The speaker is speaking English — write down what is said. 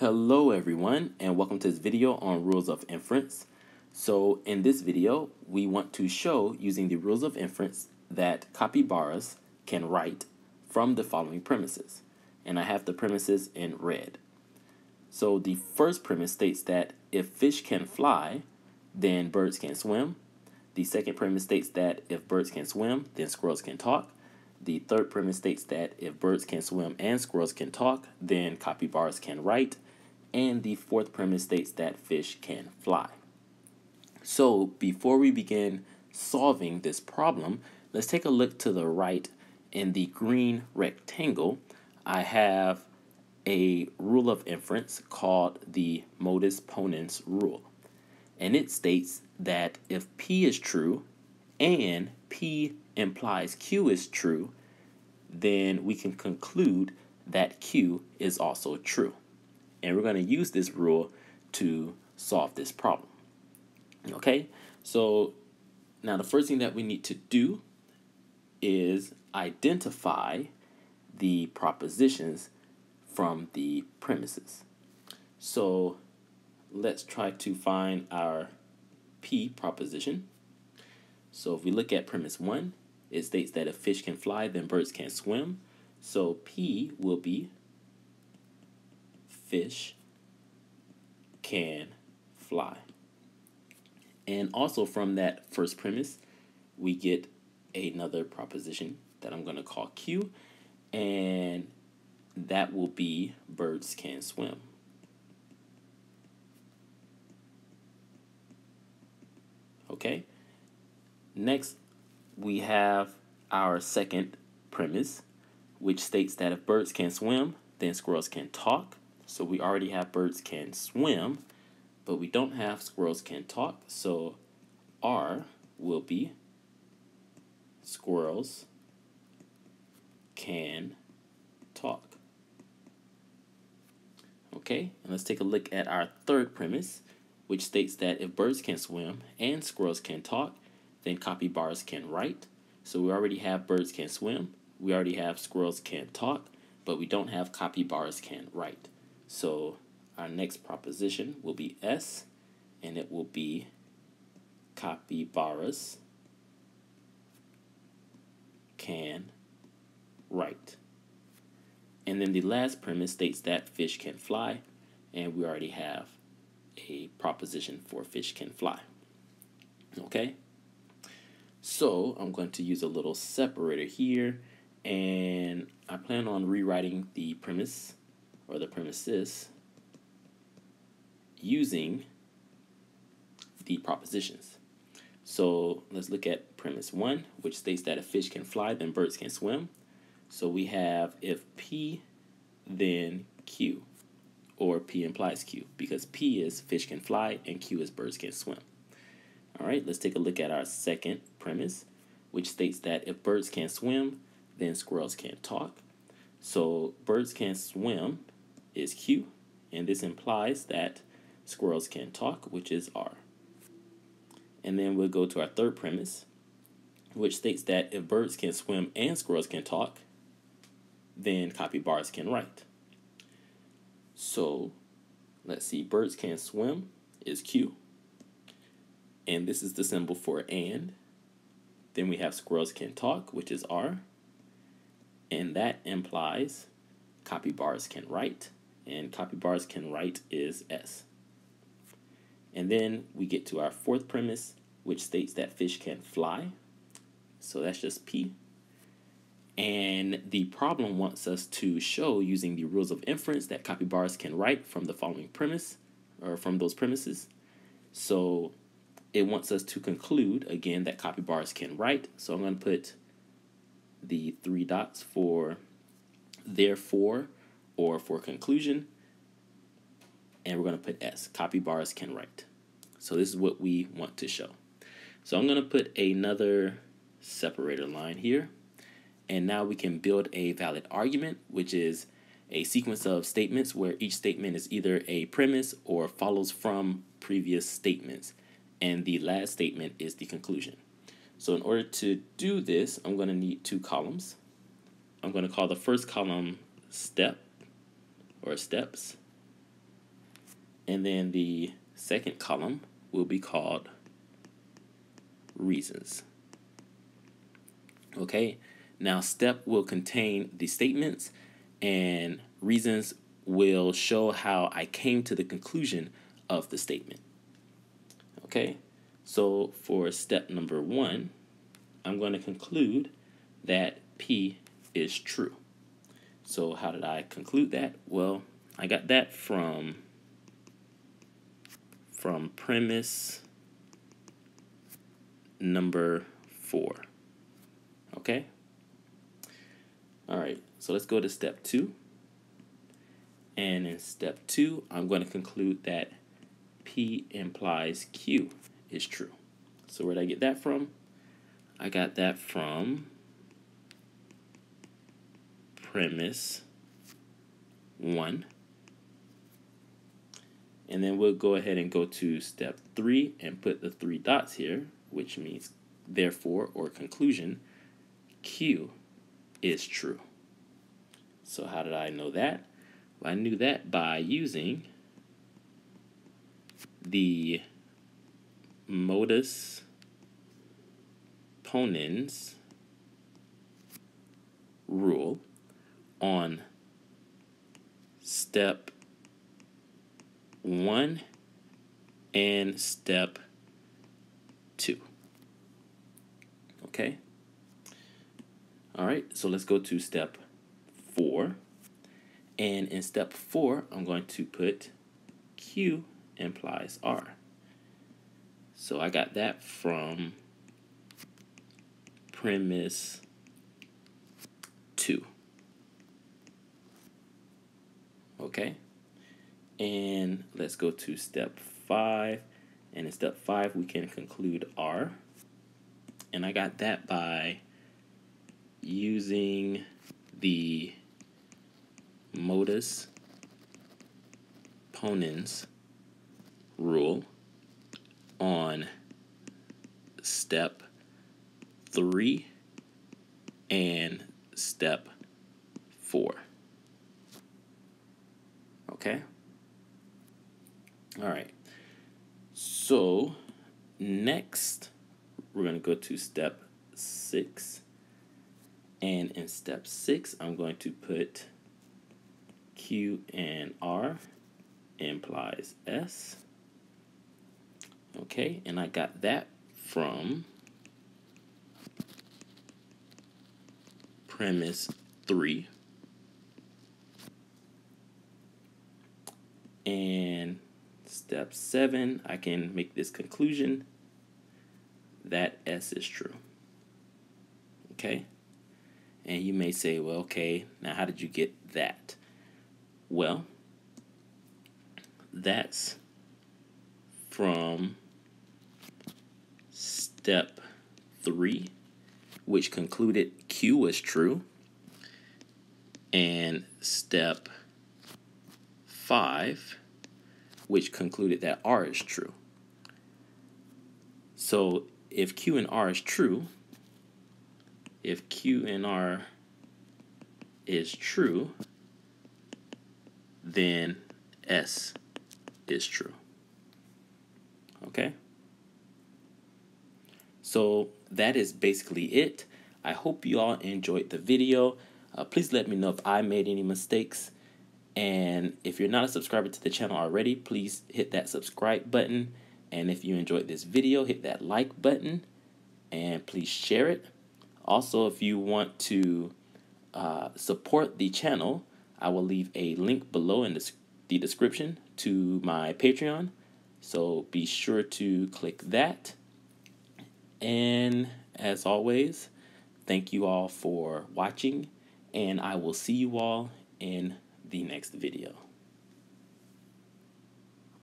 Hello everyone and welcome to this video on rules of inference. So in this video we want to show using the rules of inference that capybaras can write from the following premises. And I have the premises in red. So the first premise states that if fish can fly, then birds can swim. The second premise states that if birds can swim, then squirrels can talk. The third premise states that if birds can swim and squirrels can talk, then capybaras can write. And the fourth premise states that fish can fly. So before we begin solving this problem, let's take a look to the right in the green rectangle. I have a rule of inference called the modus ponens rule. And it states that if P is true and P implies Q is true, then we can conclude that Q is also true. And we're going to use this rule to solve this problem. Okay, so now the first thing that we need to do is identify the propositions from the premises. So let's try to find our P proposition. So if we look at premise 1, it states that if fish can fly, then birds can swim. So P will be fish can fly. And also from that first premise, we get another proposition that I'm going to call Q. And that will be birds can swim. Okay. Next, we have our second premise, which states that if birds can swim, then squirrels can talk. So we already have birds can swim, but we don't have squirrels can talk. So R will be squirrels can talk. Okay, and let's take a look at our third premise, which states that if birds can swim and squirrels can talk, then capybaras can write. So we already have birds can swim, we already have squirrels can talk, but we don't have capybaras can write. So our next proposition will be S, and it will be capybaras can write. And then the last premise states that fish can fly, and we already have a proposition for fish can fly. Okay? So I'm going to use a little separator here, and I plan on rewriting the premise or the premises using the propositions. So let's look at premise one, which states that if fish can fly, then birds can swim. So we have if P, then Q, or P implies Q, because P is fish can fly and Q is birds can swim. All right, let's take a look at our second premise, which states that if birds can swim, then squirrels can't talk. So birds can swim is Q, and this implies that squirrels can talk, which is R. And then we'll go to our third premise, which states that if birds can swim and squirrels can talk, then capybaras can write. So let's see, birds can swim is Q. And this is the symbol for and. Then we have squirrels can talk, which is R. And that implies capybaras can write. And capybaras can write is S. And then we get to our fourth premise, which states that fish can fly. So that's just P. And the problem wants us to show using the rules of inference that capybaras can write from the following premise or from those premises. So it wants us to conclude again that capybaras can write. So I'm going to put the three dots for therefore or for conclusion. And we're going to put S. Capybaras can write. So this is what we want to show. So I'm going to put another separator line here. And now we can build a valid argument, which is a sequence of statements where each statement is either a premise or follows from previous statements. And the last statement is the conclusion. So in order to do this, I'm going to need two columns. I'm going to call the first column step or steps. And then the second column will be called reasons. Okay, now step will contain the statements and reasons will show how I came to the conclusion of the statement. Okay, so for step number one, I'm going to conclude that P is true. So how did I conclude that? Well, I got that from from premise number four. Okay? All right, so let's go to step two. And in step two, I'm going to conclude that P implies Q is true. So where did I get that from? I got that from premise one. And then we'll go ahead and go to step three and put the three dots here, which means therefore or conclusion, Q is true. So how did I know that? Well, I knew that by using the modus ponens rule on step one and step two. Okay? All right, so let's go to step four. And in step four, I'm going to put Q implies R. So I got that from premise two. Okay? And let's go to step five. And in step five, we can conclude R. And I got that by using the modus ponens rule on step three and step four. Okay? All right. So, next, we're going to go to step six. And in step six, I'm going to put Q and R implies S. Okay, and I got that from premise 3. And step 7, I can make this conclusion that S is true. Okay? And you may say, well, okay, now how did you get that? Well, that's from step 3 which concluded Q was true, and step 5, which concluded that R is true. So if Q and R is true, if Q and R is true, then S is true. Okay? So that is basically it. I hope you all enjoyed the video. Uh, please let me know if I made any mistakes. And if you're not a subscriber to the channel already, please hit that subscribe button. And if you enjoyed this video, hit that like button and please share it. Also, if you want to uh, support the channel, I will leave a link below in the, the description to my Patreon. So be sure to click that. And as always, thank you all for watching, and I will see you all in the next video.